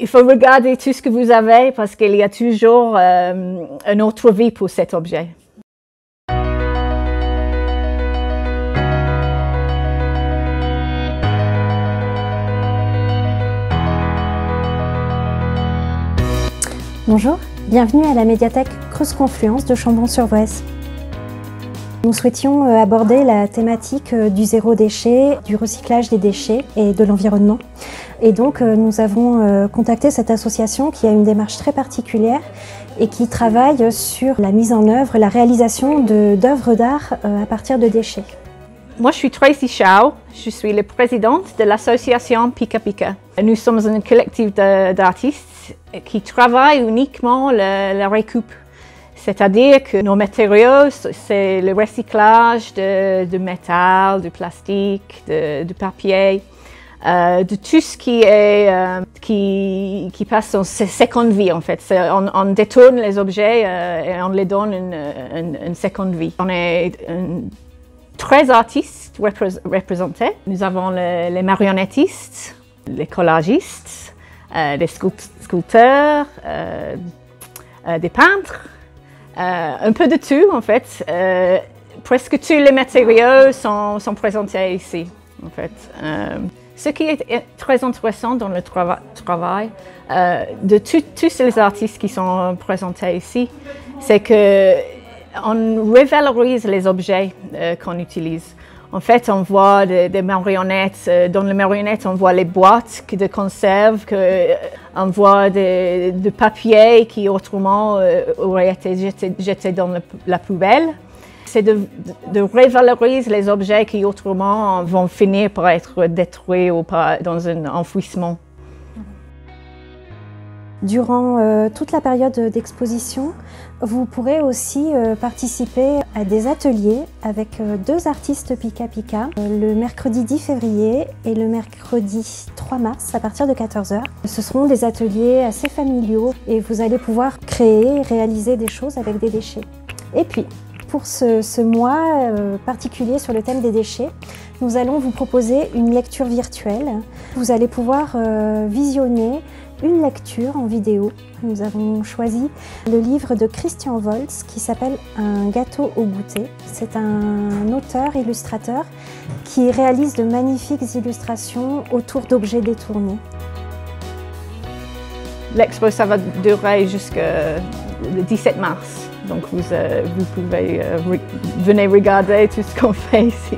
il faut regarder tout ce que vous avez parce qu'il y a toujours euh, une autre vie pour cet objet. Bonjour, bienvenue à la médiathèque Creuse Confluence de Chambon-sur-Vouesse. Nous souhaitions euh, aborder la thématique euh, du zéro déchet, du recyclage des déchets et de l'environnement. Et donc euh, nous avons contacté cette association qui a une démarche très particulière et qui travaille sur la mise en œuvre, la réalisation d'œuvres d'art à partir de déchets. Moi, je suis Tracy Shaw, je suis la présidente de l'association Pika Pika. Nous sommes un collectif d'artistes qui travaille uniquement la, la récup c'est-à-dire que nos matériaux, c'est le recyclage de, métal, de plastique, de, papier, euh, de tout ce qui, est, euh, qui, passe en seconde vie en fait. On, détourne les objets euh, et on les donne une, une, seconde vie. On est 13 artistes représentés. Nous avons les marionnettistes, les collagistes, les sculpteurs, des peintres, un peu de tout, en fait. Euh, presque tous les matériaux sont, présentés ici, en fait. Euh, ce qui est très intéressant dans le travail de tous les artistes qui sont présentés ici, c'est que on revalorise les objets qu'on utilise. En fait, on voit des, marionnettes. Euh, dans les marionnettes, on voit les boîtes de conserve, que, on voit des, de papier qui autrement euh, auraient été jetés, dans la poubelle. C'est de, de, les objets qui autrement vont finir par être détruits ou dans un enfouissement. Durant euh, toute la période d'exposition, vous pourrez aussi euh, participer à des ateliers avec euh, deux artistes Pika Pika, le mercredi 10 février et le mercredi 3 mars à partir de 14h. Ce seront des ateliers assez familiaux et vous allez pouvoir créer réaliser des choses avec des déchets. Et puis, pour ce mois particulier sur le thème des déchets, nous allons vous proposer une lecture virtuelle. Vous allez pouvoir visionner une lecture en vidéo. Nous avons choisi le livre de Christian Volz qui s'appelle Un gâteau au goûter. C'est un auteur illustrateur qui réalise de magnifiques illustrations autour d'objets détournés. L'expo, ça va durer jusqu'au 17 mars. Donc vous, euh, pouvez euh, venir regarder tout ce qu'on fait ici.